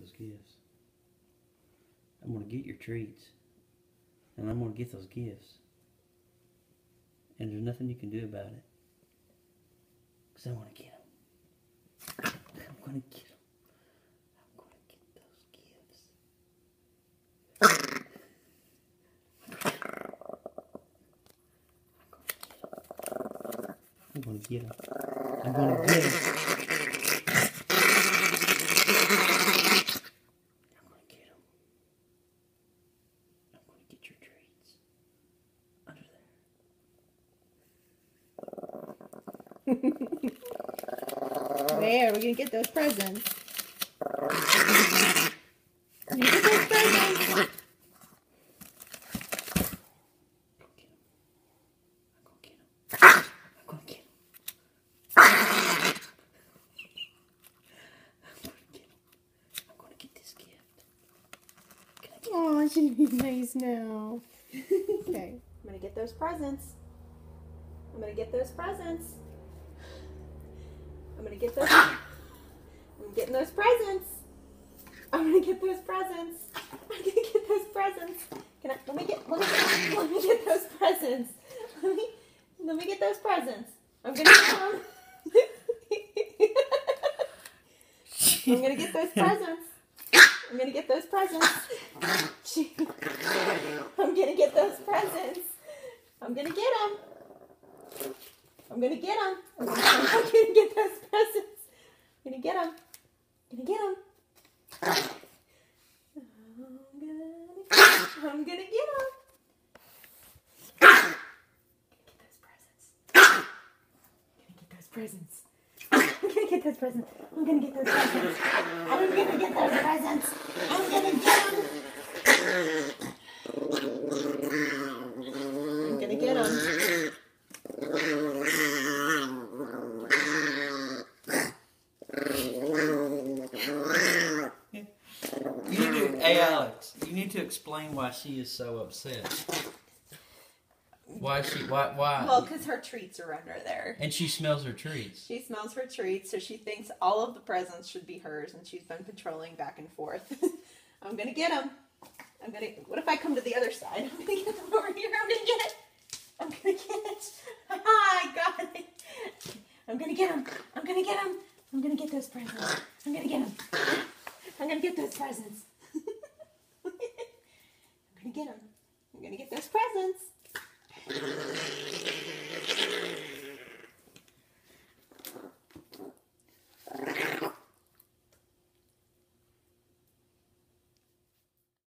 those gifts. I'm gonna get your treats, and I'm gonna get those gifts. And there's nothing you can do about it, cause I wanna get them. I'm gonna get them. I'm gonna get those gifts. I'm gonna get them. I'm gonna get them. I'm gonna get them. I'm gonna get your treats. Under there. There, we're gonna get those presents. We're gonna get those presents. Go get 'em. I'm gonna get 'em. I'm gonna get 'em. I'm gonna get this gift. Can I get Oh, she's being nice now. okay. I'm gonna get those presents. I'm gonna get those presents. I'm gonna get those. I'm getting those presents. I'm gonna get those presents. I'm gonna get those presents. Can I? Let me get. Let me. Let me get those presents. Let me. Let me get those presents. I'm gonna get. I'm gonna get those presents. I'm gonna get those presents. I'm gonna get those presents. I'm gonna get them. I'm gonna get them. I'm gonna, I'm gonna get those presents. I'm gonna get them. I'm gonna get them. I'm gonna get them. Presents. I'm gonna get those presents. I'm gonna get those presents. I'm gonna get those presents. I'm gonna get them. I'm gonna get them. You need to, hey Alex, you need to explain why she is so upset. Why she, why, why? Well, because her treats are under there. and she smells her treats. She smells her treats, so she thinks all of the presents should be hers, and she's been patrolling back and forth. I'm gonna get them. I'm gonna. What if I come to the other side? I'm gonna get them over here. I'm gonna get it. I'm gonna get it. I got it. I'm gonna get them. I'm gonna get them. I'm gonna get those presents. I'm gonna get them. I'm gonna get those presents. Gonna get them. I'm gonna get those presents.